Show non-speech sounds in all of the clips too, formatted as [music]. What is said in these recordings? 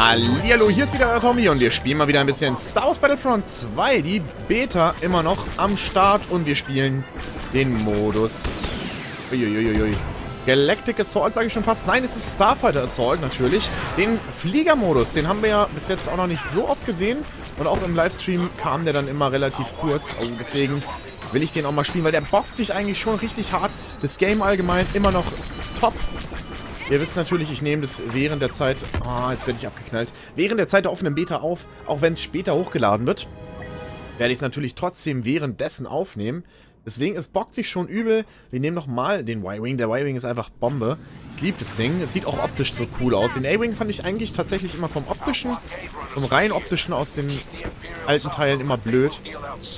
Hallihallo, hier ist wieder euer Tommy und wir spielen mal wieder ein bisschen Star Wars Battlefront 2, die Beta immer noch am Start und wir spielen den Modus. Uiuiuiui. Galactic Assault sage ich schon fast. Nein, es ist Starfighter Assault natürlich. Den Fliegermodus, den haben wir ja bis jetzt auch noch nicht so oft gesehen. Und auch im Livestream kam der dann immer relativ kurz. Also deswegen will ich den auch mal spielen, weil der bockt sich eigentlich schon richtig hart. Das Game allgemein immer noch top. Ihr wisst natürlich, ich nehme das während der Zeit... Ah, oh, jetzt werde ich abgeknallt. Während der Zeit der offenen Beta auf, auch wenn es später hochgeladen wird, werde ich es natürlich trotzdem währenddessen aufnehmen. Deswegen, es bockt sich schon übel. Wir nehmen nochmal den Y-Wing. Der Y-Wing ist einfach Bombe. Ich liebe das Ding. Es sieht auch optisch so cool aus. Den A-Wing fand ich eigentlich tatsächlich immer vom optischen, vom rein optischen aus den alten Teilen immer blöd.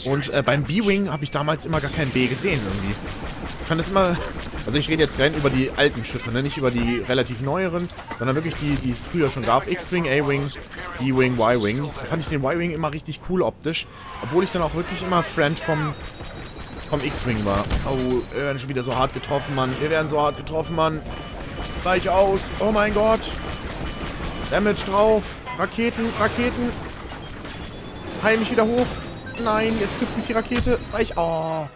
Und äh, beim B-Wing habe ich damals immer gar kein B gesehen irgendwie. Ich fand das immer... Also ich rede jetzt rein über die alten Schiffe, ne? nicht über die relativ neueren, sondern wirklich die, die es früher schon gab. X-Wing, A-Wing, B-Wing, Y-Wing. Da fand ich den Y-Wing immer richtig cool optisch. Obwohl ich dann auch wirklich immer Friend vom vom X-Wing war. Oh, wir werden schon wieder so hart getroffen, Mann. Wir werden so hart getroffen, Mann. Weich aus. Oh mein Gott. Damage drauf. Raketen, Raketen. Heil mich wieder hoch. Nein, jetzt trifft mich die Rakete. Weich. Oh.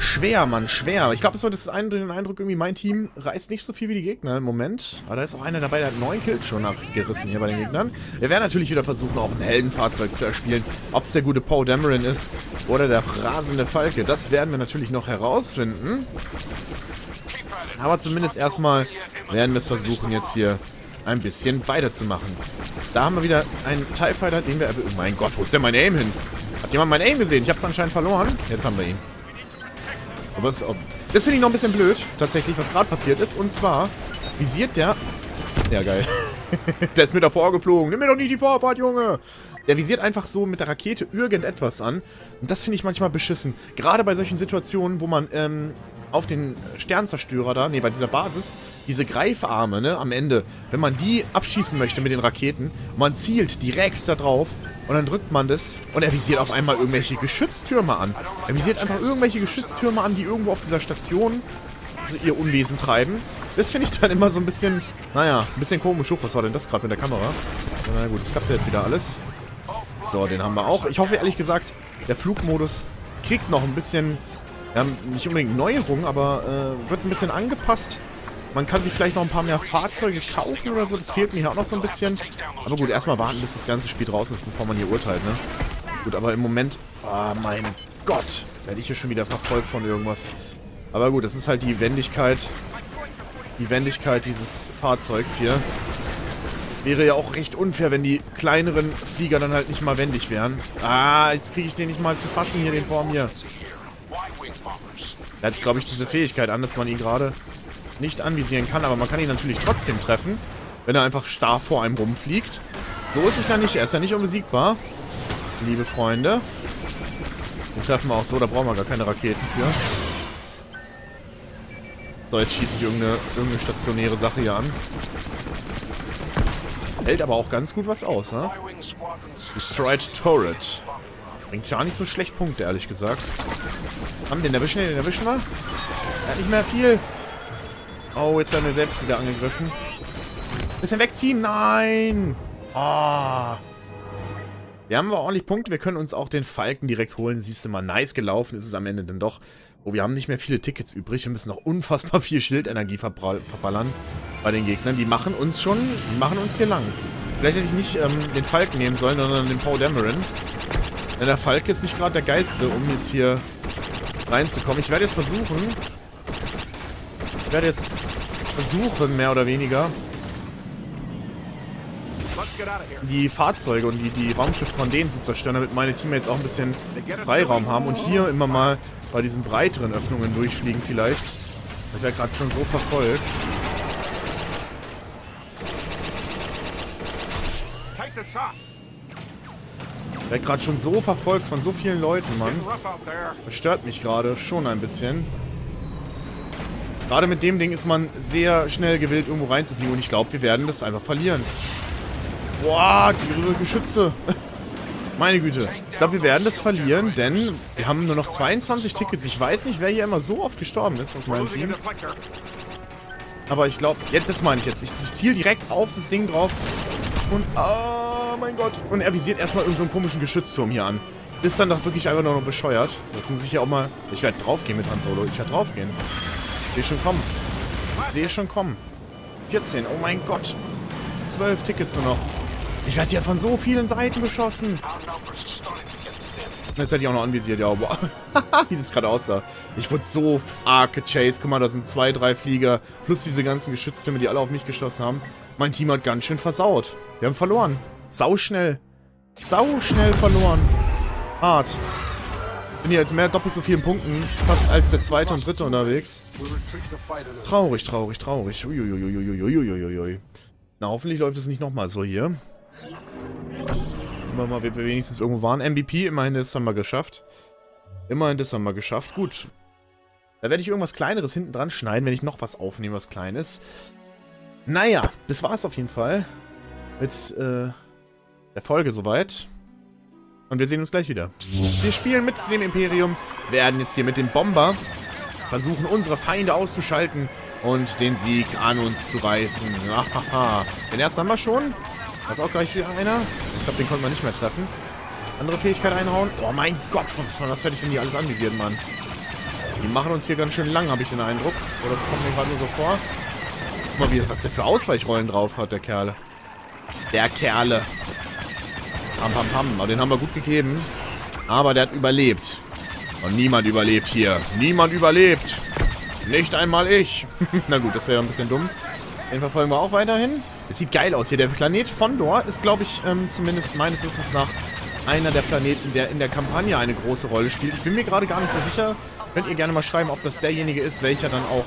Schwer, Mann, schwer. Ich glaube, das war das ein, Eindruck, irgendwie mein Team reißt nicht so viel wie die Gegner im Moment. Aber da ist auch einer dabei, der hat neun Kills schon nachgerissen hier bei den Gegnern. Wir werden natürlich wieder versuchen, auch ein Heldenfahrzeug zu erspielen. Ob es der gute Poe Dameron ist oder der rasende Falke. Das werden wir natürlich noch herausfinden. Aber zumindest erstmal werden wir es versuchen, jetzt hier ein bisschen weiterzumachen. Da haben wir wieder einen TIE Fighter, den wir... Oh mein Gott, wo ist denn mein Aim hin? Hat jemand mein Aim gesehen? Ich habe es anscheinend verloren. Jetzt haben wir ihn. Aber es, das finde ich noch ein bisschen blöd, tatsächlich, was gerade passiert ist. Und zwar visiert der... Ja, geil. [laughs] der ist mir davor geflogen. Nimm mir doch nicht die Vorfahrt, Junge! Der visiert einfach so mit der Rakete irgendetwas an. Und das finde ich manchmal beschissen. Gerade bei solchen Situationen, wo man ähm, auf den Sternzerstörer da, nee, bei dieser Basis, diese Greifarme, ne, am Ende, wenn man die abschießen möchte mit den Raketen, man zielt direkt da drauf und dann drückt man das und er visiert auf einmal irgendwelche Geschütztürme an. Er visiert einfach irgendwelche Geschütztürme an, die irgendwo auf dieser Station ihr Unwesen treiben. Das finde ich dann immer so ein bisschen, naja, ein bisschen komisch. Huch, was war denn das gerade mit der Kamera? Na gut, das klappt ja jetzt wieder alles. So, den haben wir auch. Ich hoffe ehrlich gesagt, der Flugmodus kriegt noch ein bisschen, ja, nicht unbedingt Neuerungen, aber äh, wird ein bisschen angepasst. Man kann sich vielleicht noch ein paar mehr Fahrzeuge kaufen oder so. Das fehlt mir hier auch noch so ein bisschen. Aber gut, erstmal warten, bis das ganze Spiel draußen ist, bevor man hier urteilt, ne? Gut, aber im Moment... Ah, oh mein Gott. Werde ich hier schon wieder verfolgt von irgendwas. Aber gut, das ist halt die Wendigkeit... Die Wendigkeit dieses Fahrzeugs hier. Wäre ja auch recht unfair, wenn die kleineren Flieger dann halt nicht mal wendig wären. Ah, jetzt kriege ich den nicht mal zu fassen hier, den vor mir. Er hat, glaube ich, diese Fähigkeit an, dass man ihn gerade nicht anvisieren kann, aber man kann ihn natürlich trotzdem treffen, wenn er einfach starr vor einem rumfliegt. So ist es ja nicht. Er ist ja nicht unbesiegbar, liebe Freunde. Den treffen wir auch so, da brauchen wir gar keine Raketen für. So, jetzt schieße ich irgendeine, irgendeine stationäre Sache hier an. Hält aber auch ganz gut was aus, ne? Destroyed Turret. Bringt gar nicht so schlecht Punkte, ehrlich gesagt. Haben den erwischen, den erwischen wir? Er hat nicht mehr viel. Oh, jetzt werden wir selbst wieder angegriffen. Bisschen wegziehen. Nein. Ah. Oh. Wir haben aber ordentlich Punkte. Wir können uns auch den Falken direkt holen. Siehst du mal, nice gelaufen ist es am Ende dann doch. Oh, wir haben nicht mehr viele Tickets übrig. Wir müssen noch unfassbar [laughs] viel Schildenergie verballern bei den Gegnern. Die machen uns schon, die machen uns hier lang. Vielleicht hätte ich nicht ähm, den Falken nehmen sollen, sondern den Paul Dameron. Denn der Falke ist nicht gerade der geilste, um jetzt hier reinzukommen. Ich werde jetzt versuchen, ich werde jetzt versuchen, mehr oder weniger, die Fahrzeuge und die, die Raumschiffe von denen zu zerstören, damit meine Teammates auch ein bisschen Freiraum haben und hier immer mal bei diesen breiteren Öffnungen durchfliegen vielleicht. Ich werde gerade schon so verfolgt. Ich werde gerade schon so verfolgt von so vielen Leuten, Mann. Das stört mich gerade schon ein bisschen. Gerade mit dem Ding ist man sehr schnell gewillt, irgendwo reinzufliegen. Und ich glaube, wir werden das einfach verlieren. Boah, die Geschütze. [laughs] Meine Güte. Ich glaube, wir werden das verlieren, denn wir haben nur noch 22 Tickets. Ich weiß nicht, wer hier immer so oft gestorben ist aus meinem Team. Aber ich glaube, ja, das meine ich jetzt. Ich, ziele direkt auf das Ding drauf. Und, oh mein Gott. Und er visiert erstmal irgendeinen so komischen Geschützturm hier an. Ist dann doch wirklich einfach nur noch bescheuert. Das muss ich ja auch mal... Ich werde draufgehen mit Han Solo. Ich werde draufgehen. Ich sehe schon kommen. Ich sehe schon kommen. 14. Oh mein Gott. 12 Tickets nur noch. Ich werde hier von so vielen Seiten beschossen. Jetzt hätte ich auch noch anvisiert, ja, boah. [laughs] Wie das gerade aussah. Ich wurde so arg gechased. Guck mal, da sind zwei, drei Flieger. Plus diese ganzen Geschütztürme, die alle auf mich geschossen haben. Mein Team hat ganz schön versaut. Wir haben verloren. Sau schnell. Sau schnell verloren. Hart. Bin hier jetzt mehr doppelt so vielen Punkten, fast als der zweite und dritte unterwegs. Traurig, traurig, traurig. Uiuiuiuiuiuiui. Na, hoffentlich läuft es nicht nochmal so hier. Immer mal, wir wenigstens irgendwo waren. MVP, immerhin das haben wir geschafft. Immerhin das haben wir geschafft. Gut. Da werde ich irgendwas Kleineres hinten dran schneiden, wenn ich noch was aufnehme, was Kleines. Naja, das war es auf jeden Fall. Mit äh, der Folge soweit. Und wir sehen uns gleich wieder. Wir spielen mit dem Imperium, werden jetzt hier mit dem Bomber versuchen, unsere Feinde auszuschalten und den Sieg an uns zu reißen. Den ersten haben wir schon. Da ist auch gleich wieder einer. Ich glaube, den konnten wir nicht mehr treffen. Andere Fähigkeit einhauen. Oh mein Gott, was, was werde ich denn hier alles anvisiert, Mann? Die machen uns hier ganz schön lang, habe ich den Eindruck. Oder das kommt mir gerade nur so vor. Guck mal, wie, was der für Ausweichrollen drauf hat, der Kerle. Der Kerle. Pam, pam, pam. Aber den haben wir gut gegeben. Aber der hat überlebt. Und niemand überlebt hier. Niemand überlebt. Nicht einmal ich. [laughs] Na gut, das wäre ein bisschen dumm. Den verfolgen wir auch weiterhin. Das sieht geil aus hier. Der Planet Fondor ist, glaube ich, ähm, zumindest meines Wissens nach einer der Planeten, der in der Kampagne eine große Rolle spielt. Ich bin mir gerade gar nicht so sicher. Könnt ihr gerne mal schreiben, ob das derjenige ist, welcher dann auch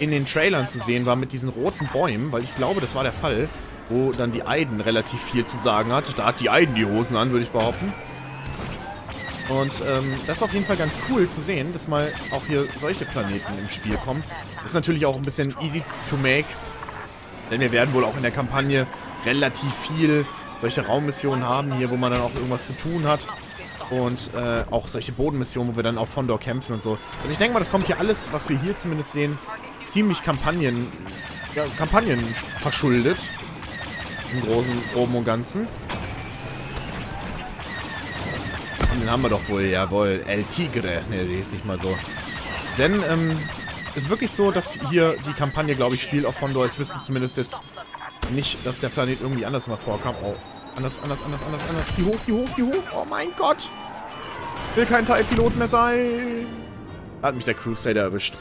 in den Trailern zu sehen war mit diesen roten Bäumen, weil ich glaube, das war der Fall wo dann die Aiden relativ viel zu sagen hat. Da hat die Aiden die Hosen an, würde ich behaupten. Und ähm, das ist auf jeden Fall ganz cool zu sehen, dass mal auch hier solche Planeten im Spiel kommen. Ist natürlich auch ein bisschen easy to make, denn wir werden wohl auch in der Kampagne relativ viel solche Raummissionen haben hier, wo man dann auch irgendwas zu tun hat. Und äh, auch solche Bodenmissionen, wo wir dann auf Fondor kämpfen und so. Also ich denke mal, das kommt hier alles, was wir hier zumindest sehen, ziemlich Kampagnen, ja, Kampagnen verschuldet. Im großen, groben und ganzen. Und den haben wir doch wohl, jawohl. El Tigre. Ne, die ist nicht mal so. Denn, ähm, ist wirklich so, dass hier die Kampagne, glaube ich, spielt auf Fondor. Ich wüsste zumindest jetzt nicht, dass der Planet irgendwie anders mal vorkam. Oh, anders, anders, anders, anders, anders. Zieh hoch, zieh hoch, zieh hoch. Oh mein Gott. Will kein Teilpilot mehr sein. Da hat mich der Crusader erwischt.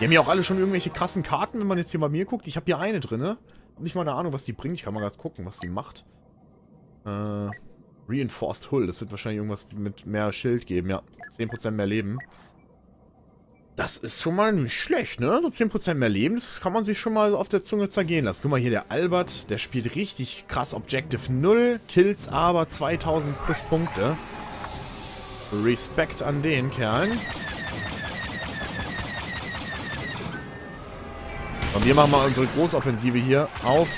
Die haben ja auch alle schon irgendwelche krassen Karten, wenn man jetzt hier bei mir guckt. Ich habe hier eine drin, ne? Nicht mal eine Ahnung, was die bringt. Ich kann mal gerade gucken, was die macht. Äh, Reinforced Hull. Das wird wahrscheinlich irgendwas mit mehr Schild geben. Ja, 10% mehr Leben. Das ist schon mal nicht schlecht, ne? So 10% mehr Leben, das kann man sich schon mal auf der Zunge zergehen lassen. Guck mal hier, der Albert, der spielt richtig krass Objective 0, Kills aber 2000 plus Punkte. Respekt an den Kerlen. Und wir machen mal unsere Großoffensive hier auf,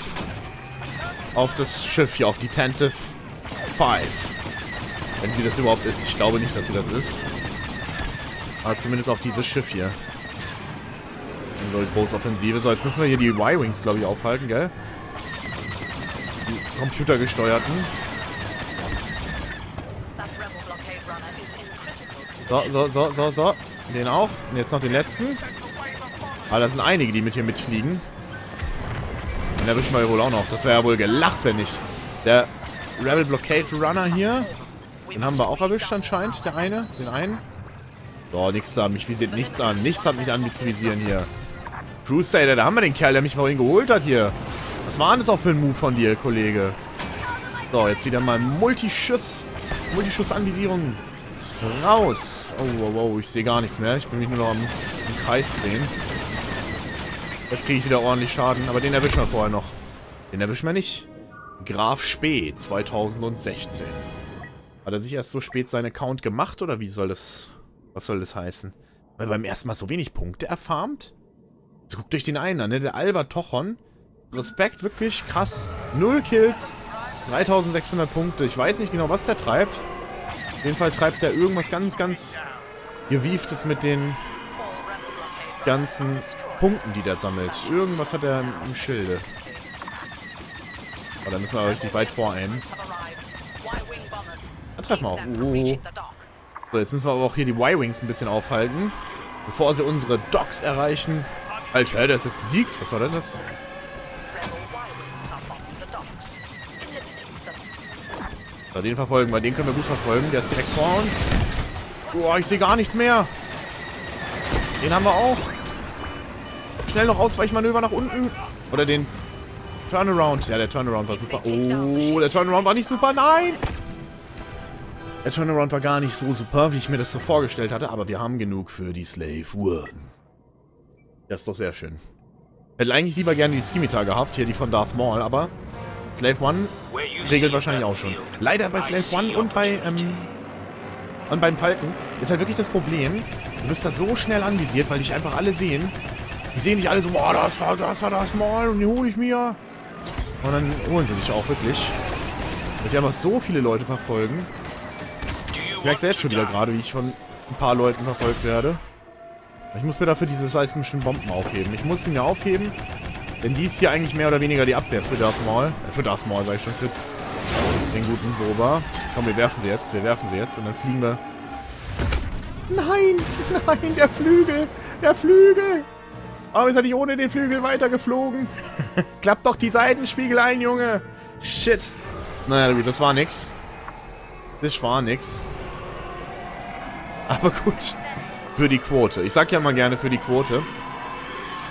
auf das Schiff hier, auf die Tentive 5. Wenn sie das überhaupt ist. Ich glaube nicht, dass sie das ist. Aber zumindest auf dieses Schiff hier. Unsere Großoffensive. So, jetzt müssen wir hier die Y-Wings, glaube ich, aufhalten, gell? Die computergesteuerten. So, so, so, so, so. Den auch. Und jetzt noch den letzten. Aber da sind einige, die mit hier mitfliegen. Den erwischen wir wohl auch noch. Das wäre ja wohl gelacht, wenn nicht. Der Rebel Blockade Runner hier. Den haben wir auch erwischt anscheinend, der eine. Den einen. So, nichts an. Mich visiert nichts an. Nichts hat mich an, mich zu visieren hier. Crusader, da haben wir den Kerl, der mich vorhin geholt hat hier. Was war denn das auch für ein Move von dir, Kollege? So, jetzt wieder mal Multischuss. Multischuss-Anvisierung. Raus. Oh, wow, wow. Ich sehe gar nichts mehr. Ich bin mich nur noch am, im Kreis drehen. Jetzt kriege ich wieder ordentlich Schaden, aber den erwischen wir vorher noch. Den erwischen wir nicht. Graf Spee, 2016. Hat er sich erst so spät seinen Account gemacht, oder wie soll das... Was soll das heißen? Weil beim ersten Mal so wenig Punkte erfarmt? Also guckt euch den einen an, ne? Der Albert Tochon. Respekt, wirklich krass. Null Kills, 3600 Punkte. Ich weiß nicht genau, was der treibt. Auf jeden Fall treibt er irgendwas ganz, ganz gewieftes mit den ganzen Punkten, die der sammelt. Irgendwas hat er im Schilde. Oh, da müssen wir aber richtig weit voreilen. Da treffen wir auch. Uh. So, jetzt müssen wir aber auch hier die Y-Wings ein bisschen aufhalten. Bevor sie unsere Docks erreichen. Alter, der ist jetzt besiegt. Was war denn das? So, den verfolgen wir. Den können wir gut verfolgen. Der ist direkt vor uns. Boah, ich sehe gar nichts mehr. Den haben wir auch. Schnell noch Ausweichmanöver nach unten. Oder den Turnaround. Ja, der Turnaround war super. Oh, der Turnaround war nicht super. Nein! Der Turnaround war gar nicht so super, wie ich mir das so vorgestellt hatte. Aber wir haben genug für die Slave One. Das ist doch sehr schön. Hätte eigentlich lieber gerne die Skimitar gehabt. Hier die von Darth Maul. Aber Slave One regelt wahrscheinlich auch schon. Leider bei Slave One und bei, ähm, und beim Falken ist halt wirklich das Problem, du bist da so schnell anvisiert, weil dich einfach alle sehen. Die sehen dich alle so, boah, das war das, war das mal und die hole ich mir. Und dann holen sie dich auch wirklich. Weil die einfach so viele Leute verfolgen. Ich merke jetzt schon wieder gerade, wie ich von ein paar Leuten verfolgt werde. Ich muss mir dafür diese seismischen Bomben aufheben. Ich muss sie mir aufheben, denn die ist hier eigentlich mehr oder weniger die Abwehr für Darth Maul. Äh, für Darth Maul, sag ich schon, für den guten Boba. Komm, wir werfen sie jetzt, wir werfen sie jetzt und dann fliegen wir... Nein, [laughs] nein, der Flügel, der Flügel. Aber ist er nicht ohne den Flügel weitergeflogen? [laughs] Klappt doch die Seitenspiegel ein, Junge. Shit. Naja, das war nix. Das war nix. Aber gut. Für die Quote. Ich sag ja mal gerne für die Quote.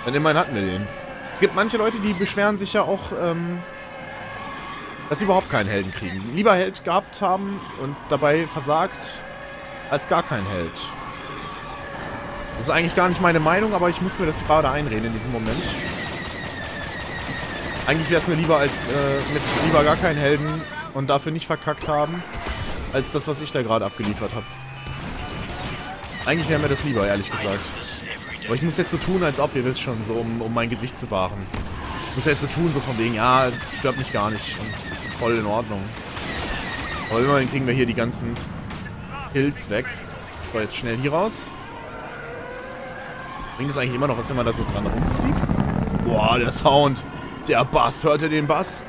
Denn immerhin hatten wir den. Es gibt manche Leute, die beschweren sich ja auch, ähm, dass sie überhaupt keinen Helden kriegen. Lieber Held gehabt haben und dabei versagt, als gar kein Held. Das ist eigentlich gar nicht meine Meinung, aber ich muss mir das gerade einreden in diesem Moment. Eigentlich wäre es mir lieber als äh, mit lieber gar keinen Helden und dafür nicht verkackt haben, als das, was ich da gerade abgeliefert habe. Eigentlich wäre mir das lieber, ehrlich gesagt. Aber ich muss jetzt so tun, als ob, ihr wisst schon, so um, um mein Gesicht zu wahren. Ich muss jetzt so tun, so von wegen, ja, es stört mich gar nicht und es ist voll in Ordnung. Aber immerhin kriegen wir hier die ganzen Kills weg. So, jetzt schnell hier raus. Bringt es eigentlich immer noch was, wenn man da so dran rumfliegt? Boah, der Sound. Der Bass. Hört ihr den Bass?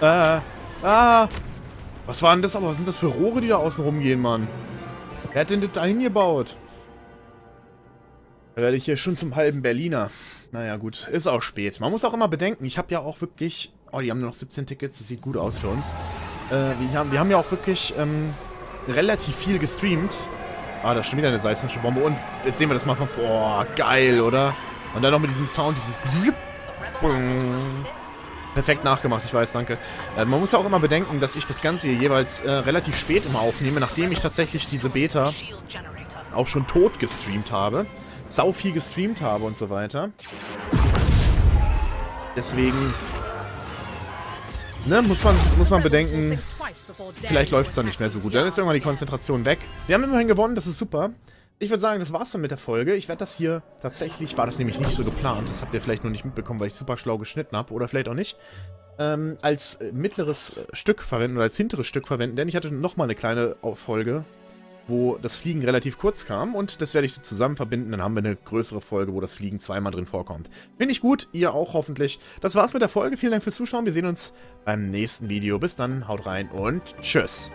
Äh, ah. Was waren das aber? Was sind das für Rohre, die da außen rumgehen, Mann? Wer hat denn das da hingebaut? Da werde ich hier schon zum halben Berliner. Naja, gut. Ist auch spät. Man muss auch immer bedenken, ich habe ja auch wirklich... Oh, die haben nur noch 17 Tickets. Das sieht gut aus für uns. Äh, wir, haben, wir haben ja auch wirklich ähm, relativ viel gestreamt. Ah, da ist schon wieder eine seismische Bombe. Und jetzt sehen wir das mal von vor. Oh, geil, oder? Und dann noch mit diesem Sound, dieses... Perfekt nachgemacht, ich weiß, danke. Äh, man muss ja auch immer bedenken, dass ich das Ganze hier jeweils äh, relativ spät immer aufnehme, nachdem ich tatsächlich diese Beta auch schon tot gestreamt habe sau viel gestreamt habe und so weiter. Deswegen ne, muss, man, muss man bedenken, vielleicht läuft es dann nicht mehr so gut. Dann ist irgendwann die Konzentration weg. Wir haben immerhin gewonnen, das ist super. Ich würde sagen, das war's dann mit der Folge. Ich werde das hier tatsächlich, war das nämlich nicht so geplant, das habt ihr vielleicht nur nicht mitbekommen, weil ich super schlau geschnitten habe, oder vielleicht auch nicht, ähm, als mittleres Stück verwenden oder als hinteres Stück verwenden, denn ich hatte nochmal eine kleine Folge wo das Fliegen relativ kurz kam und das werde ich zusammen verbinden. Dann haben wir eine größere Folge, wo das Fliegen zweimal drin vorkommt. Finde ich gut, ihr auch hoffentlich. Das war's mit der Folge. Vielen Dank fürs Zuschauen. Wir sehen uns beim nächsten Video. Bis dann, haut rein und tschüss.